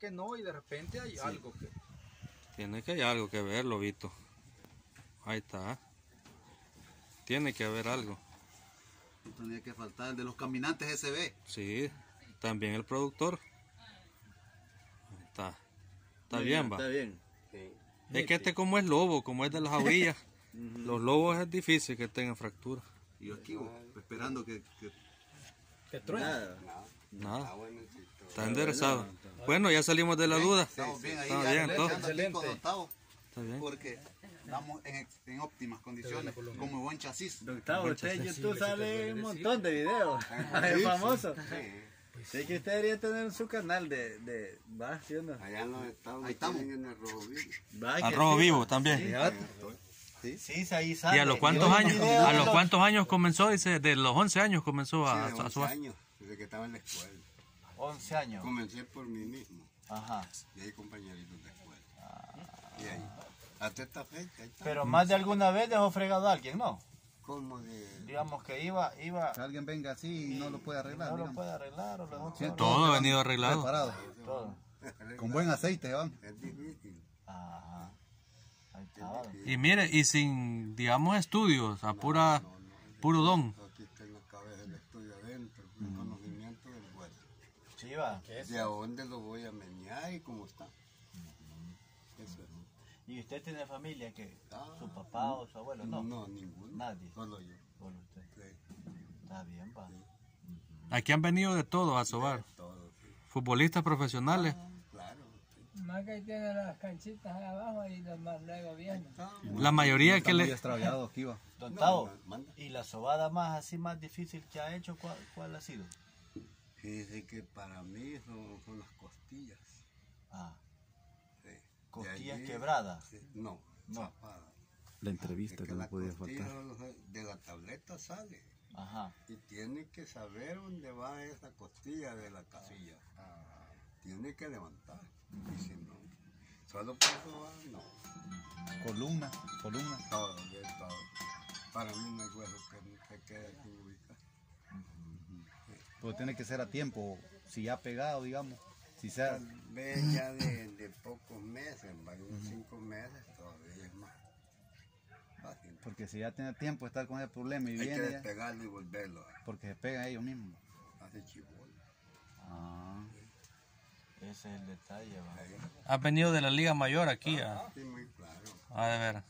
que no y de repente hay algo que... Tiene que hay algo que ver, Lobito. Ahí está. Tiene que haber algo. No tenía que faltar el de los caminantes SB. Sí, también el productor. Ahí está. Está bien, va. Está bien. Es que este como es lobo, como es de las jaurías. Los lobos es difícil que tengan fractura. Y yo aquí esperando que, que- Que truena. Nada. Nada. Está enderezado. Bueno, ya salimos de la duda. estamos bien ahí. Ya, bien, todo. Excelente. Está bien. porque estamos en, óptimas condiciones, con muy buen chasis. Gustavo, usted en YouTube sale un montón de videos. Es famoso. Sí, que usted debería tener su canal de... de ¿Va? ¿Sí o no? Allá en los estados Ahí estamos. en el rojo vivo. Sí, vivo también. Sí, sí, ahí sale. ¿Y a los cuántos años? ¿A los cuántos años comenzó? Dice, de los 11 años comenzó a, Sí, de a 11 subar. años, desde que estaba en la escuela. 11 años. Comencé por mí mismo, Ajá. y hay compañeritos de escuela. Y ahí, hasta esta fecha, ahí está. Pero más de alguna vez dejó fregado a alguien, ¿no? Como de... Digamos que iba, iba... Que alguien venga así y no lo puede arreglar. No lo puede arreglar o lo solo. Todo ha venido arreglado. Preparado. Todo. Con buen aceite, van. Es difícil. Ajá. Ahí. Y mire, y sin, digamos, estudios, a pura, puro don. Aquí la cabeza del estudio adentro, hueso. ¿De a dónde lo voy a menear y cómo está? Eso es. ¿Y usted tiene familia que Ah, su papá o su abuelo? No. No, ninguno. Nadie. Solo yo. Solo usted. Sí, Está bien, va. Aquí han venido de todos a sobar. todo, sí. Futbolistas profesionales. Claro. sí. Más que tiene las canchitas ahí abajo y nomás luego viene. La mayoría que le... extraviado aquí, va. Don No, Tavo, manda. ¿y la sobada más así más difícil que ha hecho, cuál, cuál ha sido? Fíjese que para mí son, son las costillas. Ah, sí. Costillas allí- quebradas. sí, No, No. zapadas. La entrevista que que no podía faltar. de la tableta sale Ajá. y tiene que saber dónde va esa costilla de la casilla. Tiene que levantar. Y si no, solo por eso va, no. Columna, columna. Todo, de todo. Para mí no hay hueso que, que quede sin ubicar. Pero tiene que ser a tiempo. Si ya pegado, digamos. Si sea. Tal vez ya de, de pocos meses, varios cinco meses, todavía es más fácil. Porque si ya tiene tiempo de estar con ese problema y Hay que viene ya, despegarlo y volverlo. porque se pega ellos mismos. Hace chibol. Ah. Ese es el detalle, va. Han venido de la Liga Mayor aquí a... Sí, muy claro. Ah, de. Sí.